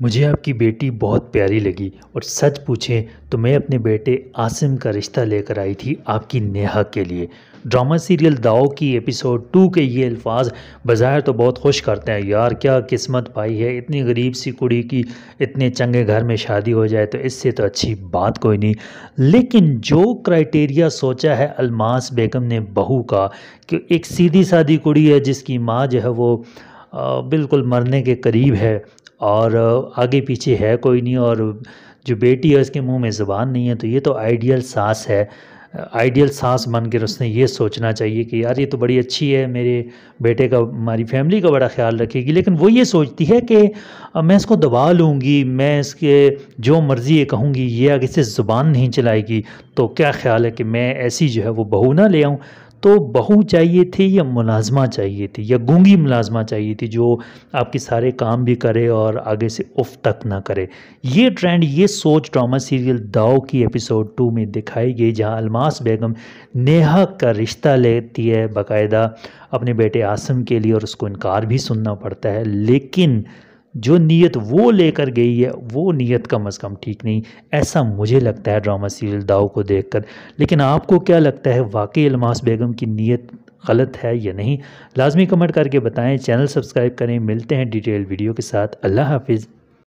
मुझे आपकी बेटी बहुत प्यारी लगी और सच पूछें तो मैं अपने बेटे आसिम का रिश्ता लेकर आई थी आपकी नेहा के लिए। ड्रामा सीरियल दाओ की एपिसोड टू के ये अल्फाज बाज़ाहिर तो बहुत खुश करते हैं, यार, क्या किस्मत पाई है, इतनी गरीब सी कुड़ी की इतने चंगे घर में शादी हो जाए तो इससे तो अच्छी बात कोई नहीं। लेकिन जो क्राइटेरिया सोचा है, अलमास बेगम ने बहू का, कि एक सीधी सादी कुड़ी है जिसकी माँ जो है वो बिल्कुल मरने के करीब है और आगे पीछे है कोई नहीं और जो बेटी है उसके मुँह में ज़बान नहीं है तो ये तो आइडियल सास है। आइडियल सास बन कर उसने ये सोचना चाहिए कि यार ये तो बड़ी अच्छी है, मेरे बेटे का, हमारी फैमिली का बड़ा ख्याल रखेगी। लेकिन वो ये सोचती है कि मैं इसको दबा लूँगी, मैं इसके जो मर्ज़ी ये कहूँगी, ये आगे से ज़ुबान नहीं चलाएगी तो क्या ख्याल है कि मैं ऐसी जो है वो बहू ना ले आऊँ। तो बहू चाहिए थी या मुलाजमा चाहिए थी? या गूँगी मुलाजमा चाहिए थी जो आपके सारे काम भी करे और आगे से उफ तक ना करे? ये ट्रेंड ये सोच ड्रामा सीरियल दाव की एपिसोड टू में दिखाई गई, जहाँ अलमास बेगम नेहा का रिश्ता लेती है बाकायदा अपने बेटे आसम के लिए और उसको इनकार भी सुनना पड़ता है। लेकिन जो नीयत वो लेकर गई है, वो नीयत कम अज़ कम ठीक नहीं। ऐसा मुझे लगता है ड्रामा सीरियल दाव को देखकर। लेकिन आपको क्या लगता है, वाकई अलमास बेगम की नीयत गलत है या नहीं? लाजमी कमेंट करके बताएँ। चैनल सब्सक्राइब करें। मिलते हैं डिटेल वीडियो के साथ। अल्लाह हाफिज़।